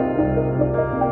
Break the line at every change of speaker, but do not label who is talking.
Música